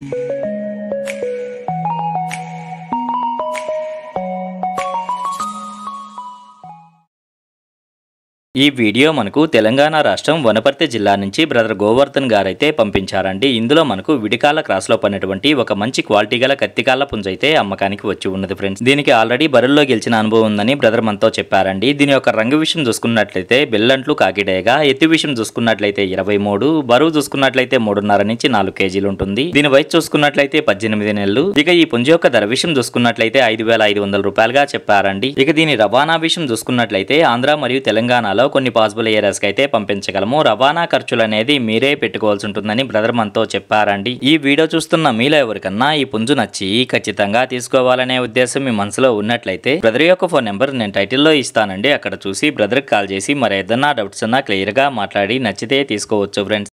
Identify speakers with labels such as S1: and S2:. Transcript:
S1: you ఈ video మనకు తెలంగాణ రాష్ట్రం వనపర్తి జిల్లా నుంచి బ్రదర్ గోవర్ధన్ గారైతే పంపించారండి. ఇందులో మనకు విడికాల క్రాస్లో పడినటువంటి ఒక మంచి క్వాలిటీ గల కత్తికాల పుంజైతే అయితే అమ్మకానికి వచ్చి ఉన్నది ఫ్రెండ్స్. దీనికి ఆల్రెడీ బరుల్లో గెలిచిన అనుభవం ఉందని బ్రదర్ మనతో చెప్పారండి. దీని యొక్క రంగు విషయం చూసుకున్నట్లయితే బెల్లంట్లు కాకిడేగా ఎత్తి విషయం చూసుకున్నట్లయితే ఇరవై మూడు బరువు చూసుకున్నట్లయితే మూడున్నర నుంచి నాలుగు కేజీలు ఉంటుంది. దీని వయసు చూసుకున్నట్లయితే పద్దెనిమిది నెలలు. ఇక ఈ పుంజ యొక్క ధర విషయం చూసుకున్నట్లయితే ఐదు వేల ఐదు వందల రూపాయలుగా చెప్పారండి. ఇక దీని రవాణా విషయం చూసుకున్నట్లయితే ఆంధ్ర మరియు తెలంగాణలో కొన్ని పాసిబుల్ ఏరియాస్ అయితే పంపించగలము. రవాణా ఖర్చులు అనేది మీరే పెట్టుకోవాల్సి ఉంటుందని బ్రదర్ మనతో చెప్పారండి. ఈ వీడియో చూస్తున్న మీలో ఎవరికన్నా ఈ పుంజు నచ్చి ఖచ్చితంగా తీసుకోవాలనే ఉద్దేశం మీ మనసులో ఉన్నట్లయితే బ్రదర్ యొక్క ఫోన్ నెంబర్ నేను టైటిల్లో ఇస్తానండి. అక్కడ చూసి బ్రదర్ కాల్ చేసి మరి ఏదన్నా డౌట్స్ ఉన్నా క్లియర్గా మాట్లాడి నచ్చితే తీసుకోవచ్చు ఫ్రెండ్స్.